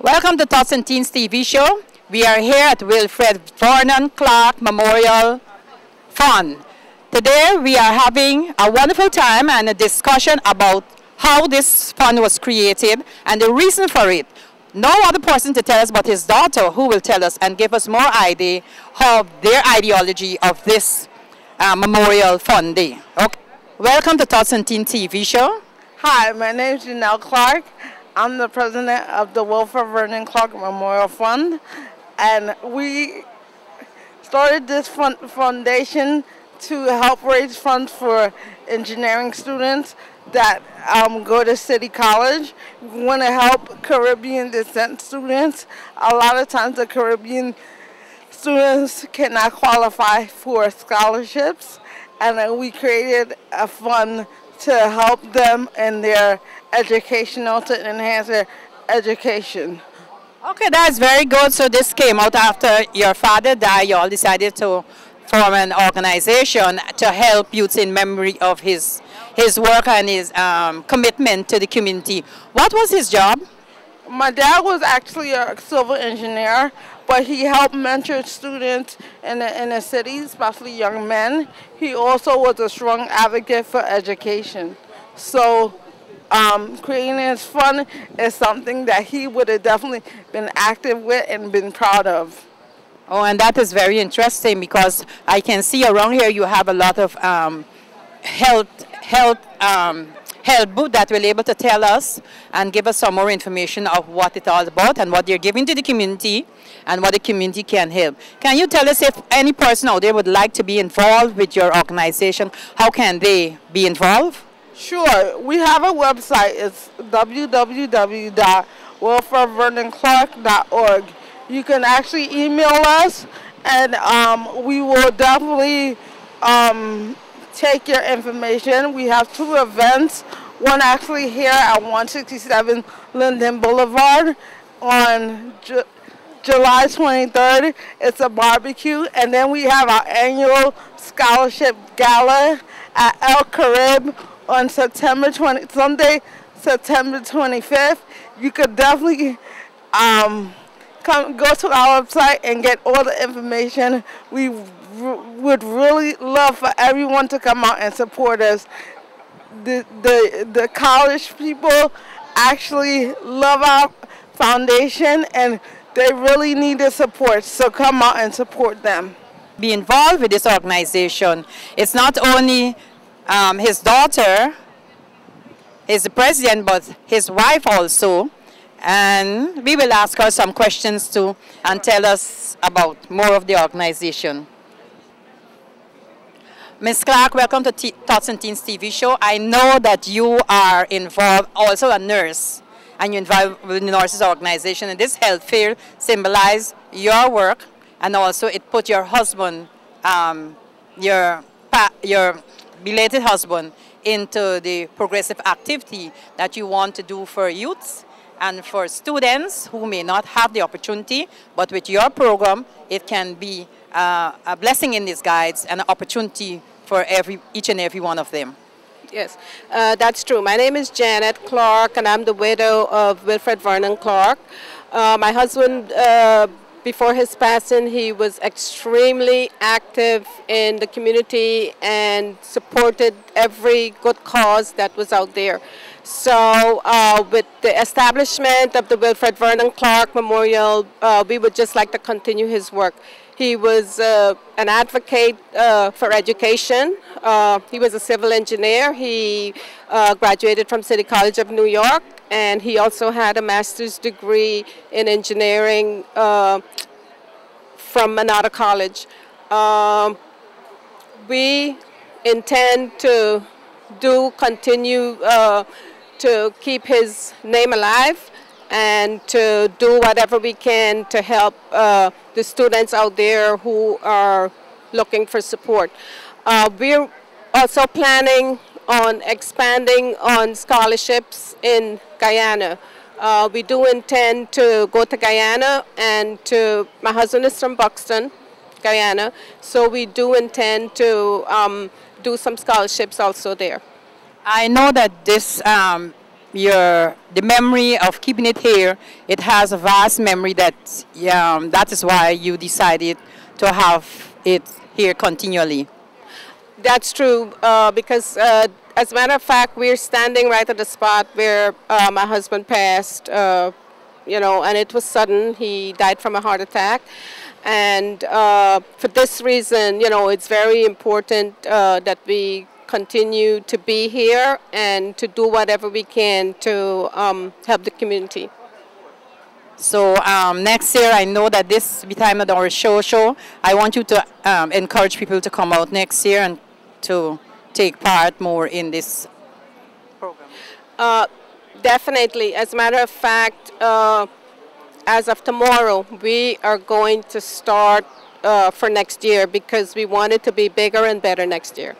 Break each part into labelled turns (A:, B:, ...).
A: Welcome to Tots and Teens TV show. We are here at Wilfred Vernon Clark Memorial Fund. Today we are having a wonderful time and a discussion about how this fund was created and the reason for it. No other person to tell us but his daughter who will tell us and give us more idea of their ideology of this uh, Memorial Fund Day. Okay. Welcome to Tots and Teen TV show.
B: Hi, my name is Janelle Clark. I'm the president of the Wilfred Vernon Clark Memorial Fund and we started this fund foundation to help raise funds for engineering students that um, go to City College. We want to help Caribbean descent students. A lot of times the Caribbean students cannot qualify for scholarships and we created a fund to help them in their educational, to enhance their education.
A: Okay, that's very good. So this came out after your father died. You all decided to form an organization to help youth in memory of his his work and his um, commitment to the community. What was his job?
B: My dad was actually a civil engineer, but he helped mentor students in the, in the city, especially young men. He also was a strong advocate for education. So um, creating this fund is something that he would have definitely been active with and been proud of.
A: Oh, and that is very interesting because I can see around here you have a lot of um, health, health, um, health booth that will be able to tell us and give us some more information of what it's all about and what they're giving to the community and what the community can help. Can you tell us if any person out there would like to be involved with your organization, how can they be involved?
B: Sure. We have a website. It's www.wilfredvernonclark.org you can actually email us and um, we will definitely um, take your information. We have two events, one actually here at 167 Linden Boulevard on Ju July 23rd. It's a barbecue and then we have our annual scholarship gala at El Carib on September 20, Sunday, September 25th. You could definitely um, come go to our website and get all the information. We would really love for everyone to come out and support us. The, the, the college people actually love our foundation and they really need the support, so come out and support them.
A: Be involved with this organization. It's not only um, his daughter is the president, but his wife also and we will ask her some questions too and tell us about more of the organization. Ms. Clark, welcome to T Tots and Teens TV show. I know that you are involved, also a nurse, and you're involved with the nurses organization, and this health fair symbolizes your work, and also it put your husband, um, your, your belated husband, into the progressive activity that you want to do for youths and for students who may not have the opportunity, but with your program, it can be uh, a blessing in disguise and an opportunity for every, each and every one of them.
C: Yes, uh, that's true. My name is Janet Clark, and I'm the widow of Wilfred Vernon Clark. Uh, my husband, uh, before his passing, he was extremely active in the community and supported every good cause that was out there. So uh, with the establishment of the Wilfred Vernon Clark Memorial, uh, we would just like to continue his work. He was uh, an advocate uh, for education. Uh, he was a civil engineer. He uh, graduated from City College of New York, and he also had a master's degree in engineering from another college. Um, we intend to do continue to keep his name alive and to do whatever we can to help uh, the students out there who are looking for support. Uh, we're also planning on expanding on scholarships in Guyana. Uh, we do intend to go to Guyana and to, my husband is from Buxton, Guyana, so we do intend to um, do some scholarships also there.
A: I know that this um, your the memory of keeping it here, it has a vast memory that um, that is why you decided to have it here continually.
C: That's true uh, because uh, as a matter of fact, we're standing right at the spot where uh, my husband passed, uh, you know, and it was sudden. He died from a heart attack. And uh, for this reason, you know, it's very important uh, that we continue to be here and to do whatever we can to um, help the community.
A: So um, next year, I know that this be time of our show show. I want you to um, encourage people to come out next year and to take part more in this program.
C: Uh, definitely. As a matter of fact, uh, as of tomorrow, we are going to start uh, for next year because we want it to be bigger and better next year.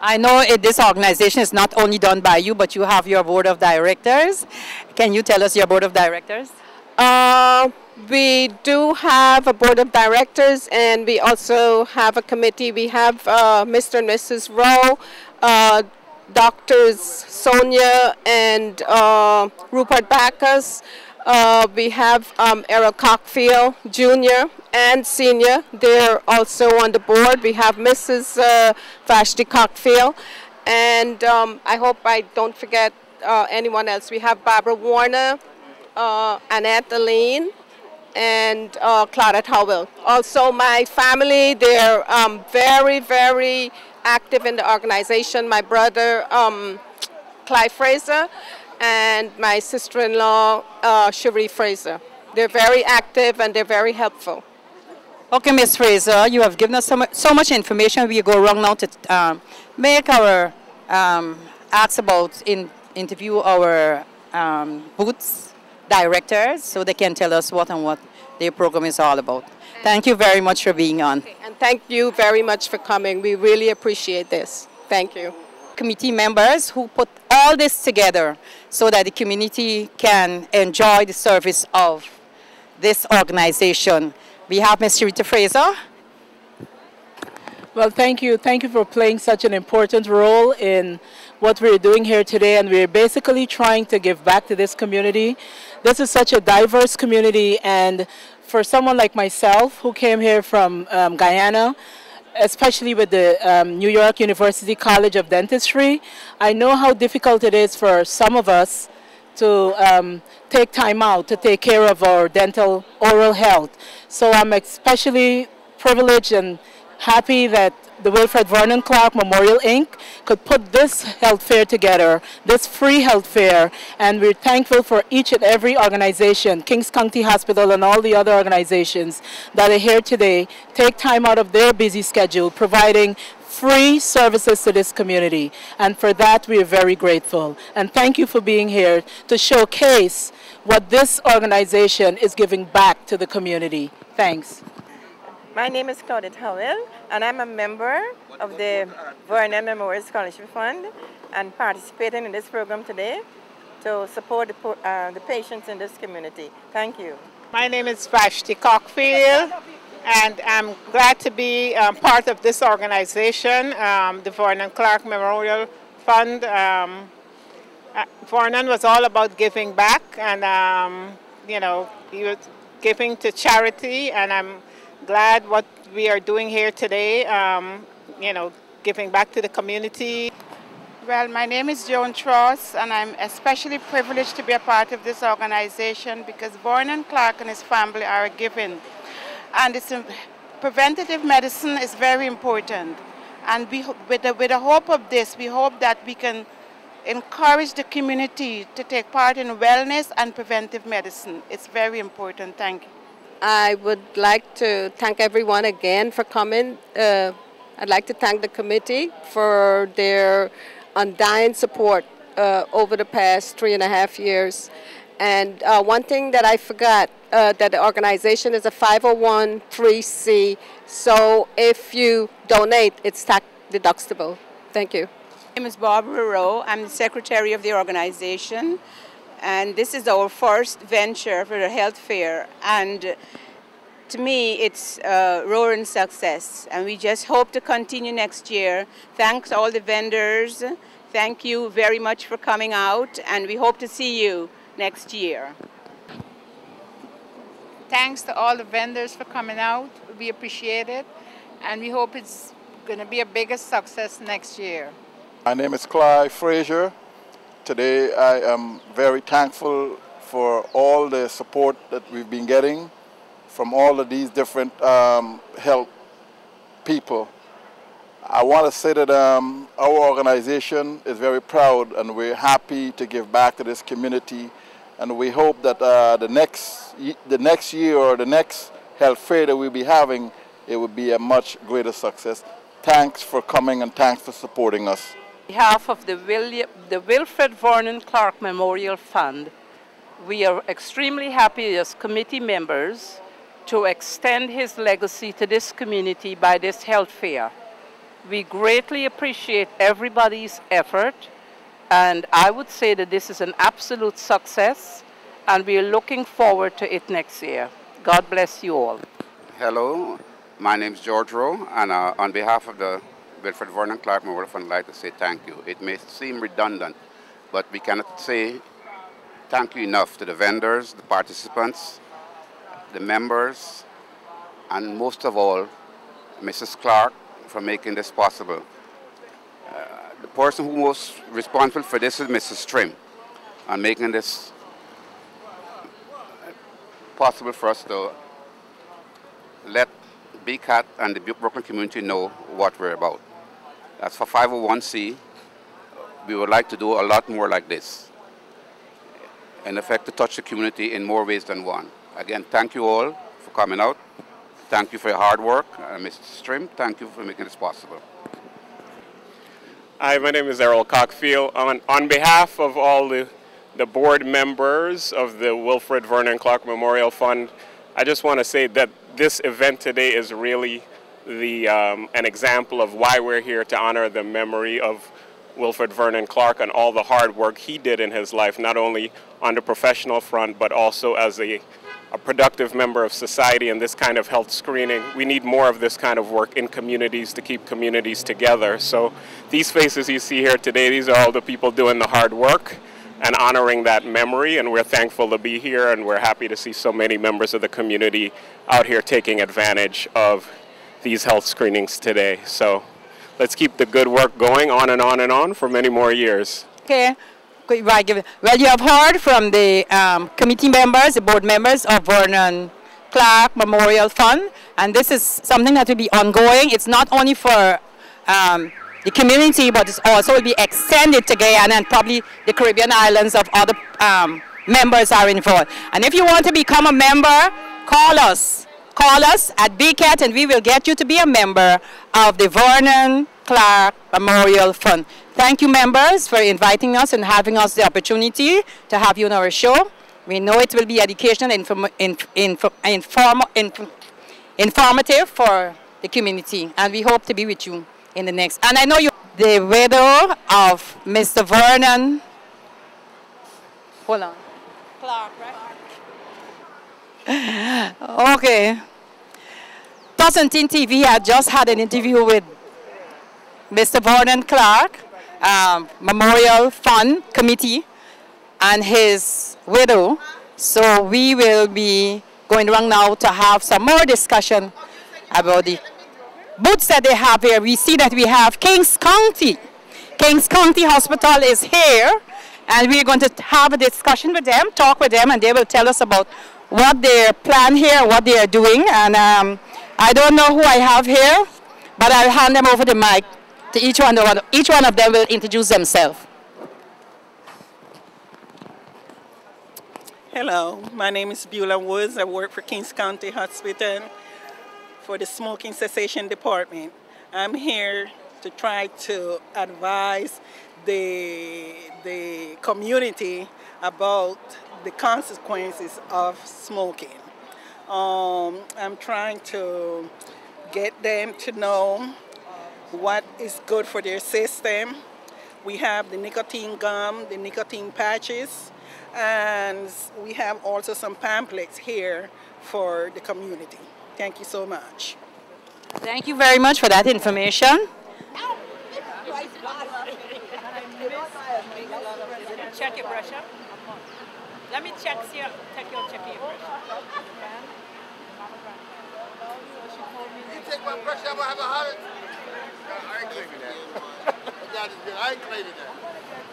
A: I know it, this organization is not only done by you, but you have your board of directors. Can you tell us your board of directors?
C: Uh, we do have a board of directors and we also have a committee. We have uh, Mr. and Mrs. Rowe, uh, Doctors Sonia and uh, Rupert Backus. Uh, we have um, Errol Cockfield Jr. and Senior. They're also on the board. We have Mrs. Uh, Cockfield. And um, I hope I don't forget uh, anyone else. We have Barbara Warner, uh, Annette Aline, and uh, Claudette Howell. Also my family, they're um, very, very active in the organization. My brother, um, Clive Fraser, and my sister-in-law, uh, Cherie Fraser. They're very active and they're very helpful.
A: Okay, Ms. Fraser, you have given us so much, so much information. We go around now to um, make our um, acts about in, interview our um, booths directors so they can tell us what and what their program is all about. Thank you very much for being on.
C: And thank you very much for coming. We really appreciate this. Thank you.
A: Committee members who put all this together so that the community can enjoy the service of this organization. We have Ms. Rita Fraser.
D: Well, thank you. Thank you for playing such an important role in what we're doing here today. And we're basically trying to give back to this community. This is such a diverse community. And for someone like myself who came here from um, Guyana, especially with the um, New York University College of Dentistry, I know how difficult it is for some of us to um, take time out to take care of our dental oral health. So I'm especially privileged and happy that the Wilfred Vernon Clark Memorial Inc. could put this health fair together, this free health fair, and we're thankful for each and every organization, Kings County Hospital and all the other organizations that are here today, take time out of their busy schedule, providing free services to this community. And for that, we are very grateful. And thank you for being here to showcase what this organization is giving back to the community. Thanks.
E: My name is Claudette Howell, and I'm a member of the Vernon Memorial Scholarship Fund and participating in this program today to support the, uh, the patients in this community. Thank you.
F: My name is Vashti Cockfield, and I'm glad to be um, part of this organization, um, the Vernon Clark Memorial Fund. Um, uh, Vernon was all about giving back, and um, you know, he was giving to charity, and I'm glad what we are doing here today, um, you know, giving back to the community.
G: Well, my name is Joan Tross, and I'm especially privileged to be a part of this organization because Vernon Clark and his family are giving. And it's a, preventative medicine is very important. And we, with, the, with the hope of this, we hope that we can encourage the community to take part in wellness and preventive medicine. It's very important. Thank you.
C: I would like to thank everyone again for coming. Uh, I'd like to thank the committee for their undying support uh, over the past three and a half years. And uh, one thing that I forgot, uh, that the organization is a 501c, so if you donate, it's tax deductible. Thank you.
H: My name is Barbara Rowe. I'm the secretary of the organization and this is our first venture for the health fair and to me it's a roaring success and we just hope to continue next year thanks all the vendors Thank you very much for coming out, and we hope to see you next year.
I: Thanks to all the vendors for coming out. We appreciate it, and we hope it's going to be a bigger success next year.
J: My name is Clive Frazier. Today I am very thankful for all the support that we've been getting from all of these different um, health people. I want to say that um, our organization is very proud and we're happy to give back to this community and we hope that uh, the next the next year or the next health fair that we'll be having it will be a much greater success. Thanks for coming and thanks for supporting us.
K: On behalf of the, William, the Wilfred Vernon Clark Memorial Fund, we are extremely happy as committee members to extend his legacy to this community by this health fair. We greatly appreciate everybody's effort and I would say that this is an absolute success and we are looking forward to it next year. God bless you all.
L: Hello, my name is George Rowe and uh, on behalf of the Wilfred Vernon Clark Memorial Fund, like to say thank you. It may seem redundant, but we cannot say thank you enough to the vendors, the participants, the members, and most of all, Mrs. Clark for making this possible. Uh, the person who was responsible for this is Mrs. Trim, and making this possible for us to let BCAT and the Brooklyn community know what we're about. As for 501c, we would like to do a lot more like this. In effect, to touch the community in more ways than one. Again, thank you all for coming out. Thank you for your hard work. Uh, Mrs. Trim, thank you for making this possible.
M: Hi, my name is Errol Cockfield. On, on behalf of all the, the board members of the Wilfred Vernon Clark Memorial Fund, I just want to say that this event today is really the, um, an example of why we're here to honor the memory of Wilfred Vernon Clark and all the hard work he did in his life, not only on the professional front, but also as a a productive member of society and this kind of health screening. We need more of this kind of work in communities to keep communities together. So these faces you see here today, these are all the people doing the hard work and honoring that memory and we're thankful to be here and we're happy to see so many members of the community out here taking advantage of these health screenings today. So let's keep the good work going on and on and on for many more years.
A: Okay. Well, you have heard from the um, committee members, the board members of Vernon Clark Memorial Fund, and this is something that will be ongoing. It's not only for um, the community, but it's also will be extended to Guyana and probably the Caribbean islands of other um, members are involved. And if you want to become a member, call us. Call us at BCAT and we will get you to be a member of the Vernon Clark Memorial Fund. Thank you, members, for inviting us and having us the opportunity to have you on our show. We know it will be educational and inform, inform, inform, informative for the community, and we hope to be with you in the next. And I know you, the widow of Mr. Vernon. Hold on. Clark, right? okay. Tots and Teens TV had just had an interview with Mr. Vernon Clark um, Memorial Fund Committee and his widow. So we will be going around now to have some more discussion about the boots that they have here. We see that we have Kings County. Kings County Hospital is here and we're going to have a discussion with them, talk with them, and they will tell us about what their plan here, what they are doing. And um, I don't know who I have here, but I'll hand them over the mic to each one, of, each one of them will introduce themselves.
N: Hello, my name is Beulah Woods. I work for Kings County Hospital for the Smoking Cessation Department. I'm here to try to advise the, the community about the consequences of smoking. Um, I'm trying to get them to know what is good for their system. We have the nicotine gum, the nicotine patches, and we have also some pamphlets here for the community. Thank you so much.
A: Thank you very much for that information. Check your pressure. Let me check, see, check your, check your pressure.
O: You take my pressure, I'm gonna have a heart attack. I ain't claiming that. That is good. I ain't claiming that.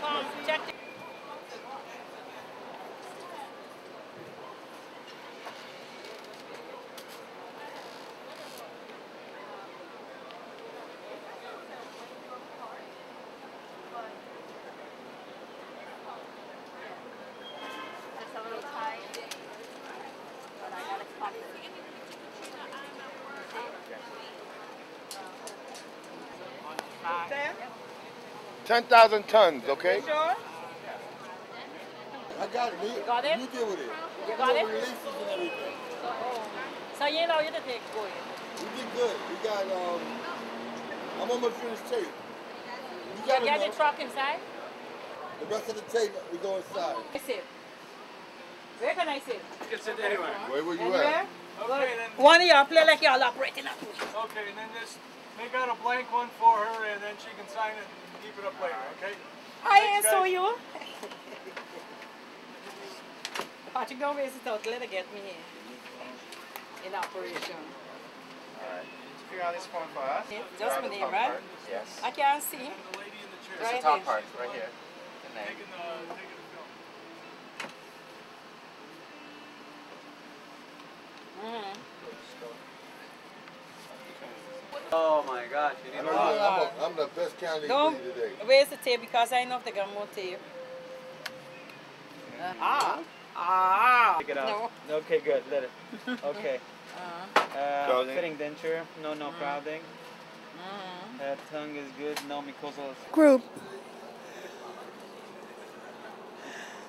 A: Come, check.
O: Ten thousand tons, okay?
A: Sure?
O: I got it. You,
A: got it?
O: You deal with it.
A: You got it?
O: Releases and everything.
A: So you know you to take go in.
O: We did good. We got um. I'm almost finished tape. You got,
A: You
O: got
A: get the truck inside?
O: The rest of the tape we go inside.
A: I sit. Where can I sit?
P: You can sit anywhere.
O: Where were you
A: Anywhere?
O: at?
P: Okay, then.
A: One of y'all play like y'all operating up.
P: Okay, and then just make out a blank one for her, and then she can sign it and keep it up later. Okay?
A: I
P: Thanks,
A: ain't saw
P: guys.
A: you. Patrick, don't waste it out. Let her get me in operation.
Q: Alright. Figure out this phone for us.
A: Just
Q: Grab
A: my
Q: the
A: name,
Q: top
A: right?
Q: part. Yes.
A: I can't see.
Q: It's
A: Right
Q: the top
A: there.
Q: part, right here. The name.
A: Mm.
Q: Oh my gosh, you
O: I
Q: need
O: know
Q: a
O: you-
Q: lot.
O: I'm, a, I'm the best candidate
A: Don't
O: for you today.
A: waste the tape because I know if they got more tape. Ah. Ah.
R: Take it out.
A: No.
R: Okay, good. Let it. Okay.
A: Uh-huh.
R: Uh, fitting denture. No, no
A: Mm.
R: crowding.
A: Mm.
R: Uh, tongue is good. No mucosal.
S: group.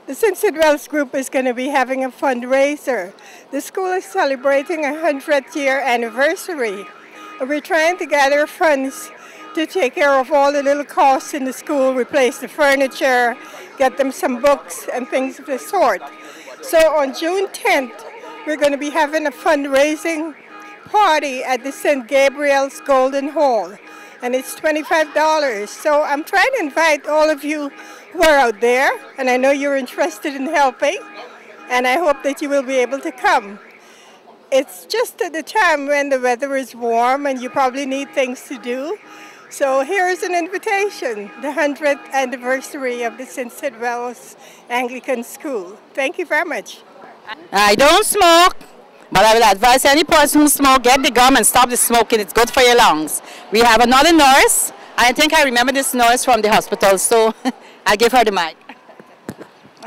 S: The St. Sidwell's group is going to be having a fundraiser. The school is celebrating a 100th year anniversary. We're trying to gather funds to take care of all the little costs in the school, replace the furniture, get them some books and things of the sort. So on June 10th, we're going to be having a fundraising party at the St. Gabriel's Golden Hall, and it's $25. So I'm trying to invite all of you who are out there, and I know you're interested in helping, and I hope that you will be able to come. It's just at the time when the weather is warm and you probably need things to do. So here's an invitation, the 100th anniversary of the St. Sidwell's Anglican School. Thank you very much.
A: I don't smoke, but I would advise any person who smoke, get the gum and stop the smoking. It's good for your lungs. We have another nurse. I think I remember this nurse from the hospital, so I'll give her the mic.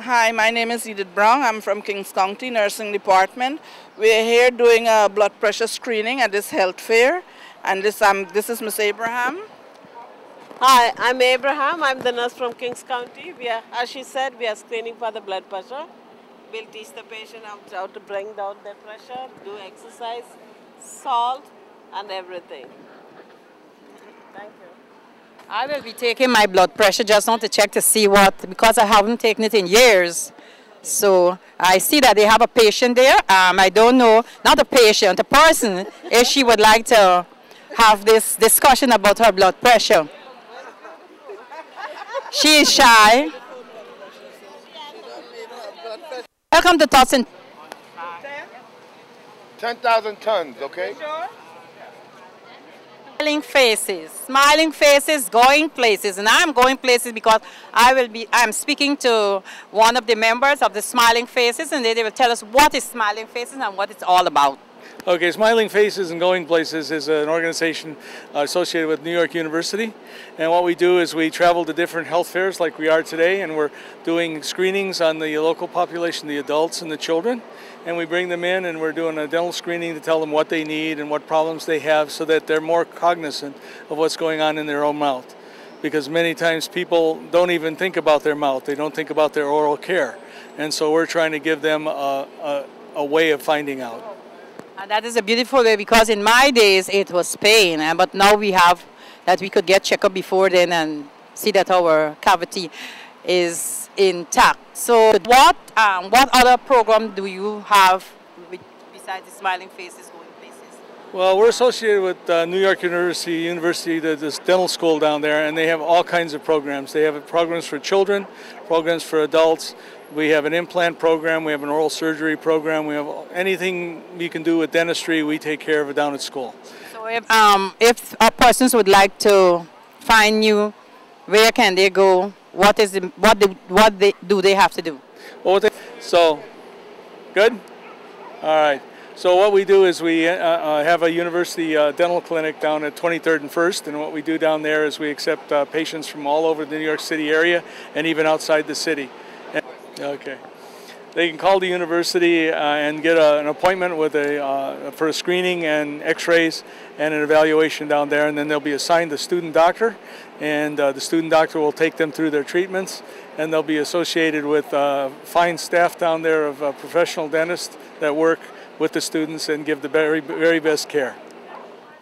T: Hi, my name is Edith Brown. I'm from Kings County Nursing Department. We're here doing a blood pressure screening at this health fair. And this, um, this is Miss Abraham.
U: Hi, I'm Abraham. I'm the nurse from Kings County. We are, as she said, we are screening for the blood pressure. We'll teach the patient how to, how to bring down their pressure, do exercise, salt, and everything. Thank you.
A: I will be taking my blood pressure just now to check to see what, because I haven't taken it in years. So I see that they have a patient there. Um, I don't know, not a patient, a person, if she would like to have this discussion about her blood pressure. She is shy. Welcome to Thoughts
O: Ten thousand tons, okay?
A: Smiling faces, smiling faces, going places, and I'm going places because I will be. I'm speaking to one of the members of the Smiling Faces, and they, they will tell us what is Smiling Faces and what it's all about.
P: Okay, Smiling Faces and Going Places is an organization associated with New York University. And what we do is we travel to different health fairs like we are today, and we're doing screenings on the local population, the adults and the children. And we bring them in and we're doing a dental screening to tell them what they need and what problems they have so that they're more cognizant of what's going on in their own mouth. Because many times people don't even think about their mouth, they don't think about their oral care. And so we're trying to give them a, a, a way of finding out.
A: And that is a beautiful way because in my days it was pain, eh, but now we have that we could get checkup before then and see that our cavity is intact. So what um, what other program do you have besides the Smiling Faces Going Places?
P: Well, we're associated with uh, New York University, University, this dental school down there, and they have all kinds of programs. They have programs for children, programs for adults. We have an implant program. We have an oral surgery program. We have anything you can do with dentistry. We take care of it down at school.
A: So if, um, if our persons would like to find you, where can they go? What is the, what, the, what they, do they have to do?
P: Well, they, so, good? All right. So what we do is we uh, uh, have a university uh, dental clinic down at 23rd and 1st, and what we do down there is we accept uh, patients from all over the New York City area and even outside the city. And, okay. They can call the university uh, and get a, an appointment with a, uh, for a screening and x-rays and an evaluation down there, and then they'll be assigned a student doctor, and the student doctor will take them through their treatments, and they'll be associated with fine staff down there of professional dentists that work with the students and give the very, very best care.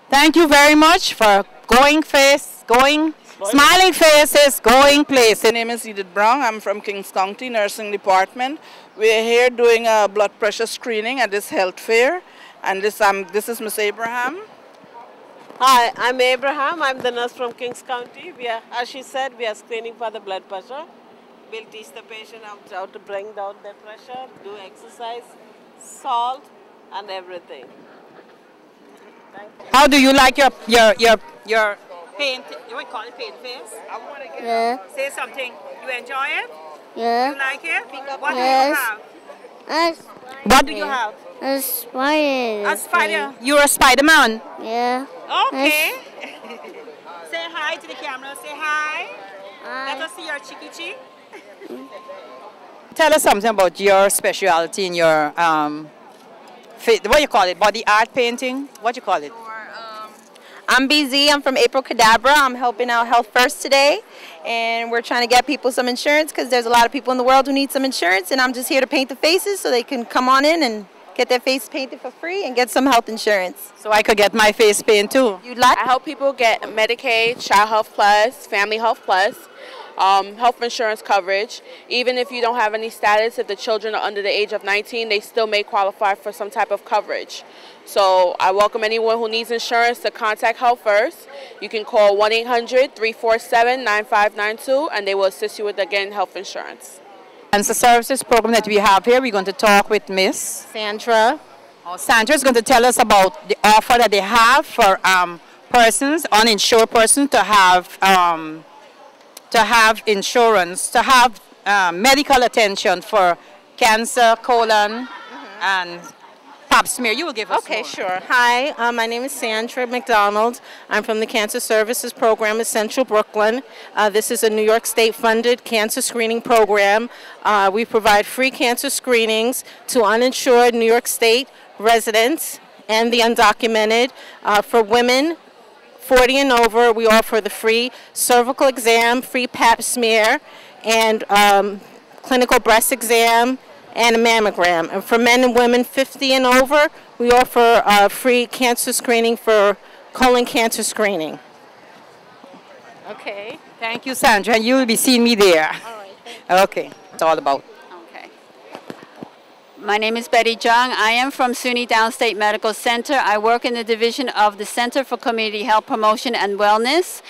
A: Thank you very much for going face, going, smiling faces, going places.
T: My name is Edith Brown. I'm from Kings County Nursing Department. We're here doing a blood pressure screening at this health fair. And this, um, this is Miss Abraham.
U: Hi, I'm Abraham. I'm the nurse from Kings County. We are, as she said, we are screening for the blood pressure. We'll teach the patient how, how to bring down their pressure, do exercise, salt, and everything.
A: How do you like your your your your paint? You would call it paint face? I want to get
V: Yeah.
A: Say something. You enjoy it?
V: Yeah.
A: You like it? What
V: Yes.
A: do you have?
V: A
A: What do you have?
V: A spider.
A: A spider. You're a Spider-Man.
V: Yeah.
A: Okay. Say hi to the camera. Say hi. Let us see your cheeky cheek. Tell us something about your specialty in your um, fa- what you call it? Body art painting? What do you call it?
W: I'm BZ. I'm from April Cadabra. I'm helping out Health First today, and we're trying to get people some insurance because there's a lot of people in the world who need some insurance, and I'm just here to paint the faces so they can come on in and get their face painted for free and get some health insurance.
A: So I could get my face painted too.
W: You'd like?
X: I help people get Medicaid, Child Health Plus, Family Health Plus, um, health insurance coverage. Even if you don't have any status, if the children are under the age of 19, they still may qualify for some type of coverage. So I welcome anyone who needs insurance to contact Health First. You can call 1-800-347-9592 and they will assist you with, again, health insurance.
A: And Cancer services program that we have here, we're going to talk with Miss
W: Sandra.
A: Oh, Sandra is going to tell us about the offer that they have for um, persons, uninsured persons, to have um, to have insurance, to have uh, medical attention for cancer, colon, and smear. You will give us
W: Okay,
A: more.
W: sure. Hi, uh, my name is Sandra McDonald. I'm from the Cancer Services Program at Central Brooklyn. Uh, this is a New York State funded cancer screening program. Uh, we provide free cancer screenings to uninsured New York State residents and the undocumented. Uh, for women 40 and over, we offer the free cervical exam, free pap smear, and um, clinical breast exam and a mammogram. And for men and women 50 and over, we offer uh, free cancer screening for colon cancer screening.
A: Okay. Thank you, Sandra. And you will be seeing me there. All right. Okay. It's all about. Okay.
Y: My name is Betty Jung. I am from SUNY Downstate Medical Center. I work in the division of the Center for Community Health Promotion and Wellness.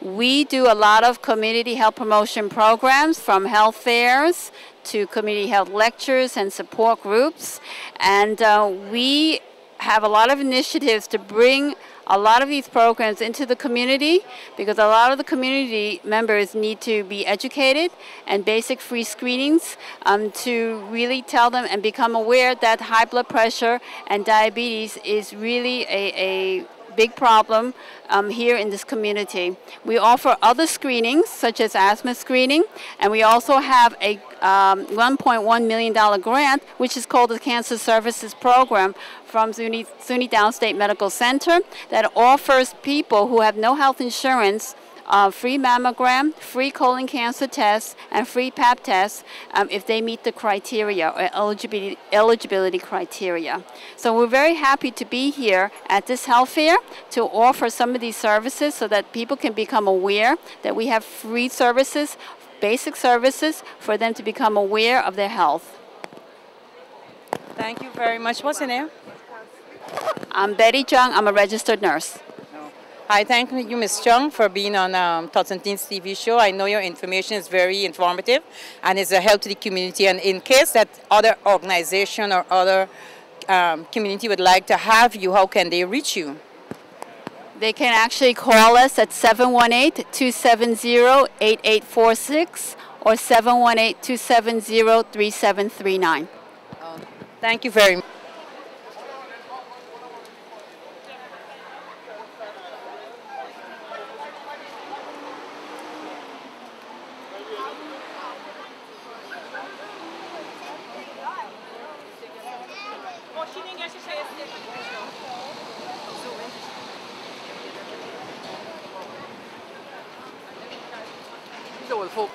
Y: We do a lot of community health promotion programs from health fairs to community health lectures and support groups. And uh, we have a lot of initiatives to bring a lot of these programs into the community because a lot of the community members need to be educated and basic free screenings um, to really tell them and become aware that high blood pressure and diabetes is really a, a big problem um, here in this community. We offer other screenings, such as asthma screening, and we also have a um, $1.1 million grant, which is called the Cancer Services Program from SUNY, SUNY Downstate Medical Center that offers people who have no health insurance uh, free mammogram, free colon cancer tests, and free pap tests um, if they meet the criteria or eligibility, eligibility criteria. So we're very happy to be here at this health fair to offer some of these services so that people can become aware that we have free services, basic services for them to become aware of their health.
A: Thank you very much. What's your name?
Y: I'm Betty Chung. I'm a registered nurse.
A: Hi, thank you, Ms. Chung, for being on um, Tots and TV show. I know your information is very informative and it's a help to the community. And in case that other organization or other um, community would like to have you, how can they reach you?
Y: They can actually call us at 718-270-8846 or 718-270-3739.
A: Thank you very much.
Z: Zo,